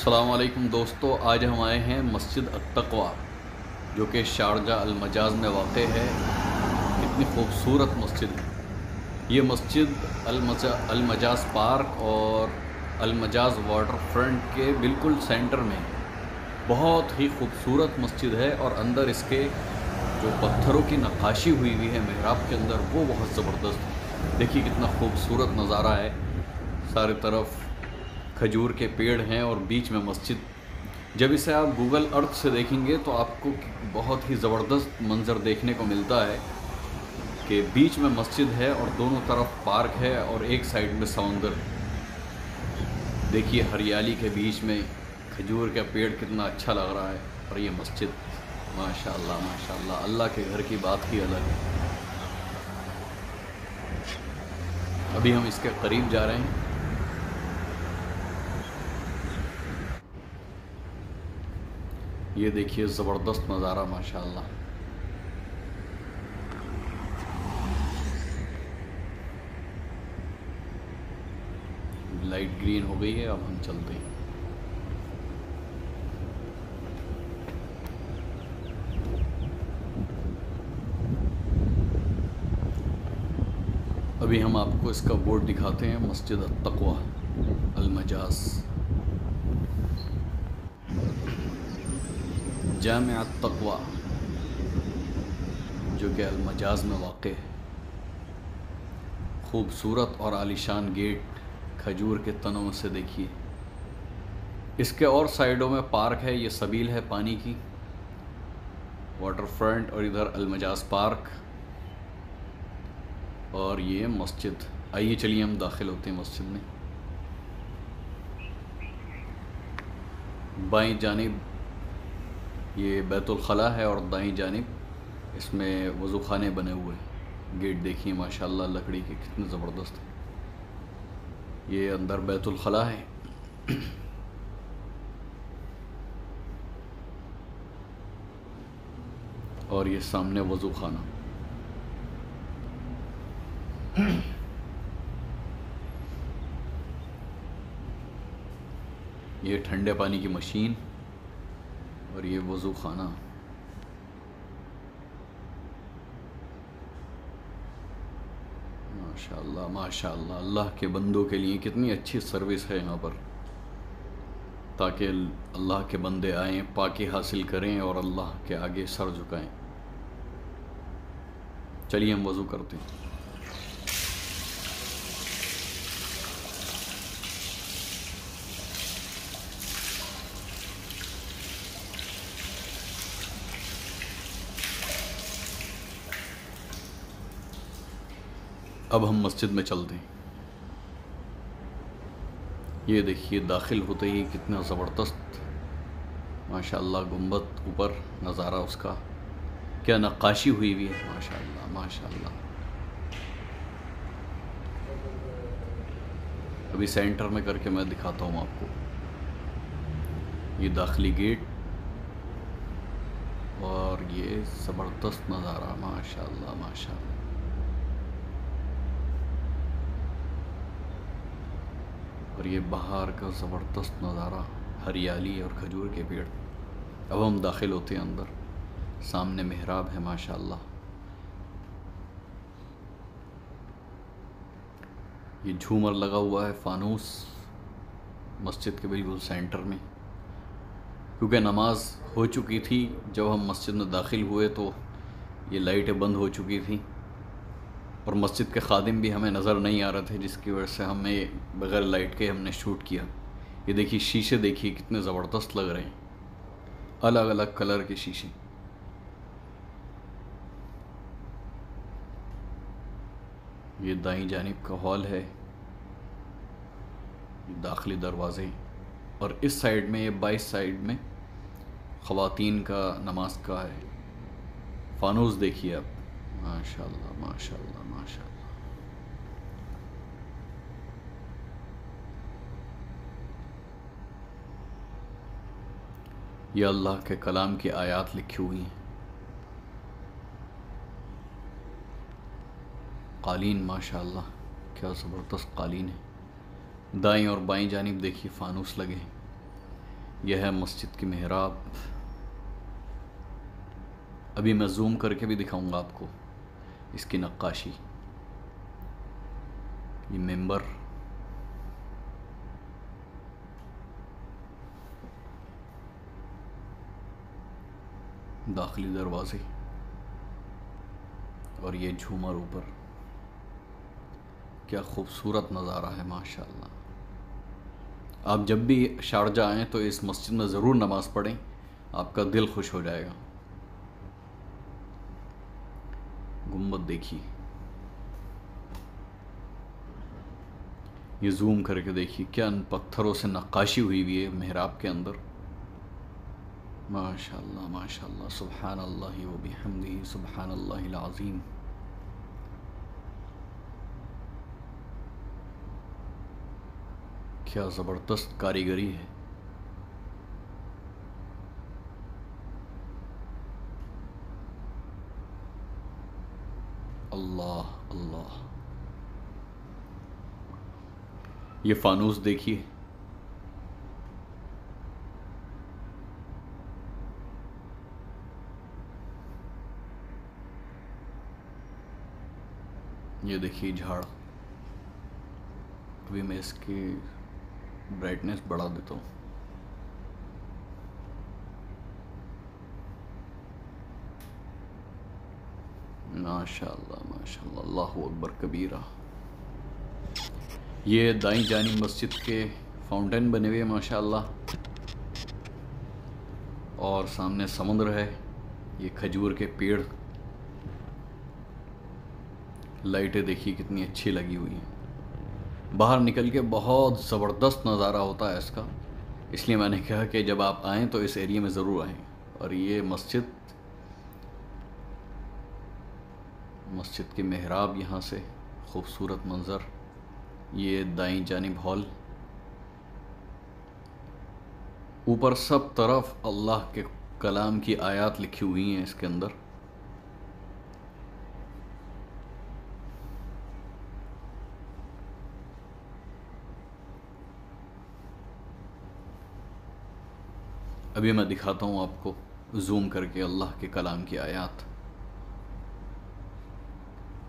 असलकुम दोस्तों, आज हम आए हैं मस्जिद अतकवा जो कि शारजा अलमजाज में वाक़ है। कितनी खूबसूरत मस्जिद है। ये मस्जिद अलमजा, अलमजाज पार्क और अलमजाज वाटर फ्रंट के बिल्कुल सेंटर में बहुत ही खूबसूरत मस्जिद है और अंदर इसके जो पत्थरों की नक्काशी हुई हुई है महराब के अंदर, वो बहुत ज़बरदस्त है। देखिए कितना खूबसूरत नज़ारा है। सारे तरफ़ खजूर के पेड़ हैं और बीच में मस्जिद। जब इसे आप गूगल अर्थ से देखेंगे तो आपको बहुत ही ज़बरदस्त मंज़र देखने को मिलता है कि बीच में मस्जिद है और दोनों तरफ़ पार्क है और एक साइड में समंदर। देखिए हरियाली के बीच में खजूर का पेड़ कितना अच्छा लग रहा है और ये मस्जिद। माशाल्लाह माशाल्लाह, अल्लाह के घर की बात ही अलग है। अभी हम इसके करीब जा रहे हैं। ये देखिए ज़बरदस्त नज़ारा, माशाल्लाह। लाइट ग्रीन हो गई है, अब हम चलते हैं। अभी हम आपको इसका बोर्ड दिखाते हैं, मस्जिद तकवा अलमजाज। जाम तकवा जो कि अलमजाज में वाक़ है। ख़ूबसूरत और आलिशान गेट खजूर के तनों से देखिए। इसके और साइडों में पार्क है, ये सबील है पानी की। वाटर फ्रंट और इधर अलमजाज पार्क। और ये मस्जिद। आइए चलिए, हम दाखिल होते हैं मस्जिद में। बाएँ जानिब ये बैतुलखला है और दाई जानब। इसमें वज़ू खाने बने हुए हैं। गेट देखिए, माशाल्लाह, लकड़ी के कितने ज़बरदस्त है। ये अंदर बैतुलखला है। और ये सामने वज़ू खाना ये ठंडे पानी की मशीन। और ये वज़ू खाना। माशाल्लाह माशाल्लाह, अल्लाह के बंदों के लिए कितनी अच्छी सर्विस है यहाँ पर। ताकि अल्लाह के बंदे आएँ, पाकि हासिल करें और अल्लाह के आगे सर झुकाएँ। चलिए हम वज़ू करते हैं। अब हम मस्जिद में चलते हैं। ये देखिए, दाखिल होते ही कितना ज़बरदस्त, माशाल्लाह गुंबद ऊपर नज़ारा उसका। क्या नक्काशी हुई हुई है, माशाल्लाह माशाल्लाह। अभी सेंटर में करके मैं दिखाता हूँ आपको। ये दाखिली गेट और ये ज़बरदस्त नज़ारा, माशाल्लाह माशाल्लाह। और ये बाहर का ज़बरदस्त नज़ारा, हरियाली और खजूर के पेड़। अब हम दाखिल होते हैं अंदर। सामने मेहराब है, माशाल्लाह। ये झूमर लगा हुआ है फानूस मस्जिद के बिल्कुल सेंटर में। क्योंकि नमाज़ हो चुकी थी, जब हम मस्जिद में दाखिल हुए तो ये लाइटें बंद हो चुकी थी। और मस्जिद के खादिम भी हमें नज़र नहीं आ रहे थे, जिसकी वजह से हमें बग़ैर लाइट के हमने शूट किया। ये देखिए, शीशे देखिए, कितने ज़बरदस्त लग रहे हैं। अलग अलग कलर के शीशे। ये दाई जानब का हॉल है। दाखिली दरवाज़े। और इस साइड में, ये बाईस साइड में, ख़वातीन का नमाज़ का है। फानूस देखिए आप। माशाल्लाह माशाल्लाह माशाल्लाह ये अल्लाह के कलाम की आयत लिखी हुई हैं कालीन माशाल्लाह क्या ज़बरदस्त कालीन है दाएँ और बाएँ जानिब देखिए फानूस लगे हैं यह है मस्जिद की मेहराब अभी मैं जूम करके भी दिखाऊँगा आपको इसकी नक्काशी। ये मेंबर। दाखिली दरवाजे। और ये झूमर ऊपर। क्या खूबसूरत नज़ारा है, माशाल्लाह। आप जब भी शारजा आएँ तो इस मस्जिद में ज़रूर नमाज़ पढ़ें, आपका दिल खुश हो जाएगा। गुंबद देखिए ये जूम करके देखिए क्या पत्थरों से नक्काशी हुई हुई है मेहराब के अंदर? माशाल्लाह माशाल्लाह सुबहान अल्लाह व बिहमदी सुबहान अल्लाह अज़ीम। क्या ज़बरदस्त कारीगरी है अल्लाह अल्लाह ये फानूस देखिए। ये देखिए झाड़। अभी मैं इसकी ब्राइटनेस बढ़ा देता हूँ। माशाल्लाह माशाल्लाह, अल्लाह अकबर कबीरा। ये दाई जानी मस्जिद के फाउंटेन बने हुए हैं, माशाल्लाह। और सामने समुद्र है, ये खजूर के पेड़। लाइटें देखिए कितनी अच्छी लगी हुई हैं। बाहर निकल के बहुत ज़बरदस्त नज़ारा होता है इसका। इसलिए मैंने कहा कि जब आप आएँ तो इस एरिया में ज़रूर आएँ। और ये मस्जिद मस्जिद की महराब यहाँ से, खूबसूरत मंज़र, ये दाई जानब हॉल। ऊपर सब तरफ़ अल्लाह के कलाम की आयत लिखी हुई हैं इसके अंदर। अभी मैं दिखाता हूँ आपको, जूम करके अल्लाह के कलाम की आयत।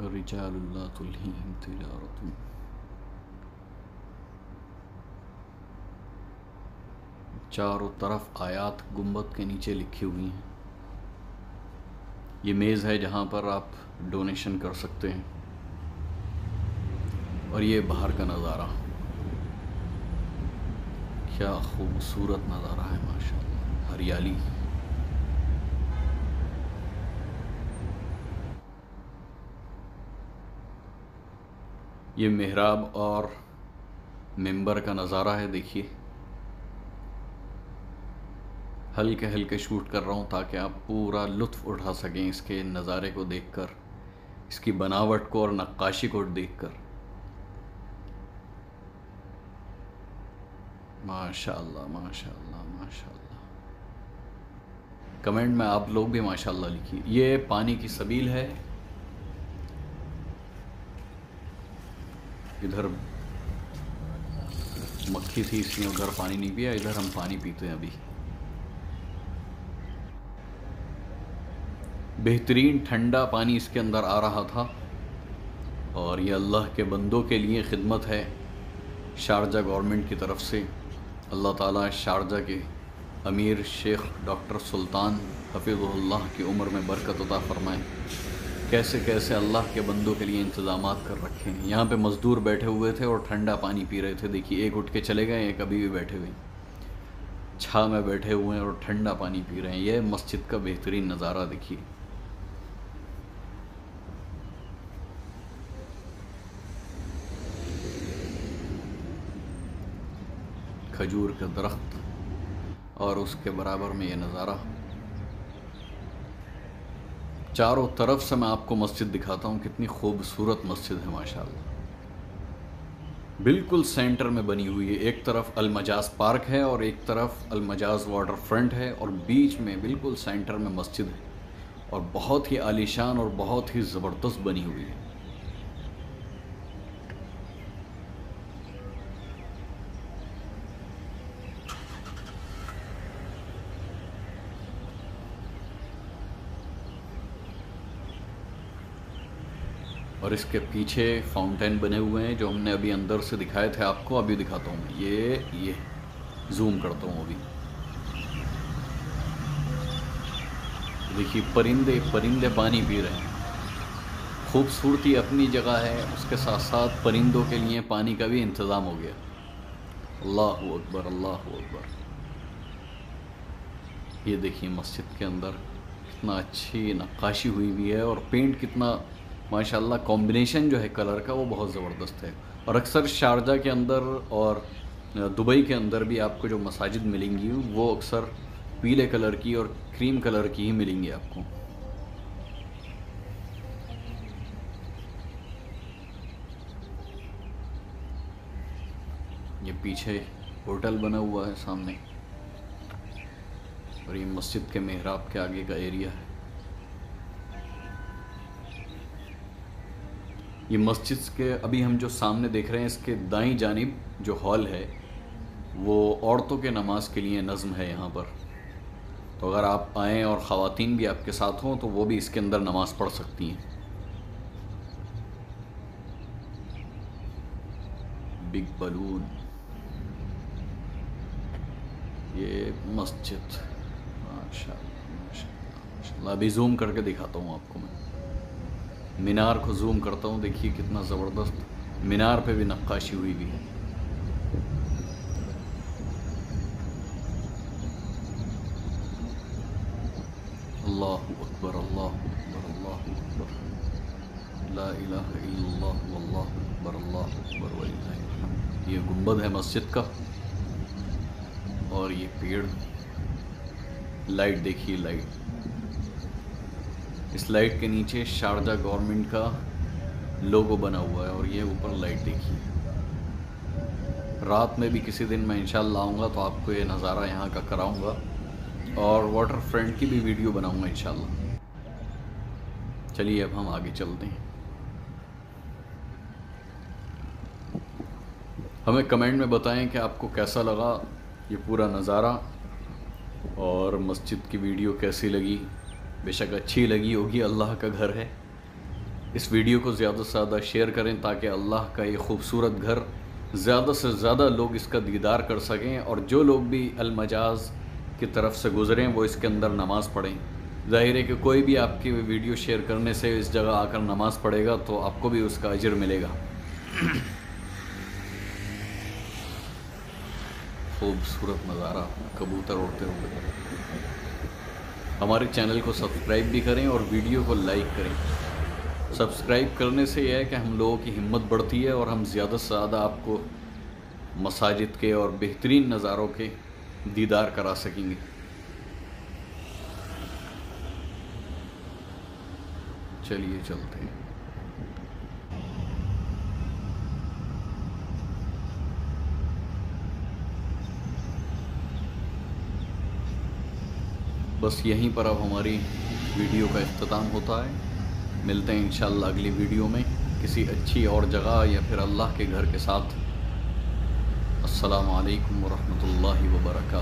वालिदैया रिजालुल्लाह तुल्हीहिम तिजारतुन चारों तरफ़ आयात गुंबद के नीचे लिखी हुई हैं। ये मेज़ है जहाँ पर आप डोनेशन कर सकते हैं। और ये बाहर का नज़ारा। क्या खूबसूरत नज़ारा है, माशाल्लाह। हरियाली। ये मेहराब और मेंबर का नज़ारा है, देखिए। हल्के हल्के शूट कर रहा हूँ ताकि आप पूरा लुत्फ़ उठा सकें इसके नज़ारे को देखकर, इसकी बनावट को और नक्काशी को देखकर। माशाल्लाह माशाल्लाह माशाल्लाह। कमेंट में आप लोग भी माशाल्लाह लिखिए। ये पानी की सबील है। इधर मक्खी थी इसलिए उधर पानी नहीं पिया, इधर हम पानी पीते हैं अभी। बेहतरीन ठंडा पानी इसके अंदर आ रहा था और ये अल्लाह के बंदों के लिए खिदमत है शारजा गवर्नमेंट की तरफ़ से। अल्लाह ताला शारजा के अमीर शेख डॉक्टर सुल्तान हफीज़ुल्लाह की उम्र में बरकत अता फरमाएँ। कैसे कैसे अल्लाह के बंदों के लिए इंतज़ाम कर रखे हैं। यहाँ पे मज़दूर बैठे हुए थे और ठंडा पानी पी रहे थे। देखिए, एक उठ के चले गए, एक अभी भी बैठे हुए छा में बैठे हुए हैं और ठंडा पानी पी रहे हैं। यह मस्जिद का बेहतरीन नज़ारा देखिए। खजूर का दरख्त और उसके बराबर में ये नज़ारा। चारों तरफ़ से मैं आपको मस्जिद दिखाता हूँ, कितनी खूबसूरत मस्जिद है, माशाल्लाह। बिल्कुल सेंटर में बनी हुई है। एक तरफ़ अलमजाज पार्क है और एक तरफ़ अलमजाज वाटर फ्रंट है और बीच में बिल्कुल सेंटर में मस्जिद है और बहुत ही आलीशान और बहुत ही ज़बरदस्त बनी हुई है। और इसके पीछे फाउंटेन बने हुए हैं, जो हमने अभी अंदर से दिखाए थे आपको, अभी दिखाता हूँ। ये ये जूम करता हूँ अभी। देखिए, परिंदे परिंदे पानी पी रहे हैं। खूबसूरती अपनी जगह है, उसके साथ साथ परिंदों के लिए पानी का भी इंतज़ाम हो गया। अल्लाह अकबर अल्लाह अकबर। ये देखिए, मस्जिद के अंदर कितना अच्छी नक्काशी हुई हुई है और पेंट कितना माशाल्लाह कॉम्बिनेशन जो है कलर का वो बहुत ज़बरदस्त है। और अक्सर शारजा के अंदर और दुबई के अंदर भी आपको जो मसाजिद मिलेंगी, वो अक्सर पीले कलर की और क्रीम कलर की ही मिलेंगी आपको। ये पीछे होटल बना हुआ है सामने। और ये मस्जिद के मेहराब के आगे का एरिया है। ये मस्जिद के, अभी हम जो सामने देख रहे हैं, इसके दाई जानब जो हॉल है, वो औरतों के नमाज़ के लिए नज़म है यहाँ पर। तो अगर आप आएँ और ख़वातीन भी आपके साथ हों तो वो भी इसके अंदर नमाज़ पढ़ सकती हैं। Big balloon. ये मस्जिद। माशा अभी जूम करके दिखाता हूँ आपको मैं। मीनार को जूम करता हूँ, देखिए कितना ज़बरदस्त मीनार पे भी नक्काशी हुई हुई है। अल्लाह अकबर अल्लाह अकबर अल्लाह अकबर। ला इलाहा इल्लल्लाह, वल्लाह अकबर, अल्लाह अकबर ये गुंबद है मस्जिद का और ये पेड़। लाइट देखिए, लाइट। इस लाइट के नीचे शारजा गवर्नमेंट का लोगो बना हुआ है और ये ऊपर लाइट देखिए। रात में भी किसी दिन मैं इंशाल्लाह आऊँगा तो आपको ये नज़ारा यहाँ का कराऊँगा और वाटर फ्रंट की भी वीडियो बनाऊँगा इंशाल्लाह। चलिए अब हम आगे चलते हैं। हमें कमेंट में बताएँ कि आपको कैसा लगा ये पूरा नज़ारा और मस्जिद की वीडियो कैसी लगी। बेशक अच्छी लगी होगी, अल्लाह का घर है। इस वीडियो को ज़्यादा से ज़्यादा शेयर करें ताकि अल्लाह का ये खूबसूरत घर ज़्यादा से ज़्यादा लोग इसका दीदार कर सकें और जो लोग भी अलमजाज की तरफ़ से गुज़रें, वो इसके अंदर नमाज़ पढ़ें। ज़ाहिर है कि कोई भी आपकी वीडियो शेयर करने से इस जगह आकर नमाज़ पढ़ेगा तो आपको भी उसका अजर मिलेगा। खूबसूरत नज़ारा, कबूतर उड़ते हुए। हमारे चैनल को सब्सक्राइब भी करें और वीडियो को लाइक करें। सब्सक्राइब करने से यह है कि हम लोगों की हिम्मत बढ़ती है और हम ज़्यादा से ज़्यादा आपको मसाजिद के और बेहतरीन नज़ारों के दीदार करा सकेंगे। चलिए चलते हैं। बस यहीं पर अब हमारी वीडियो का अख्ताम होता है। मिलते हैं इन अगली वीडियो में किसी अच्छी और जगह या फिर अल्लाह के घर के साथ। असलकम वरहमल वर्का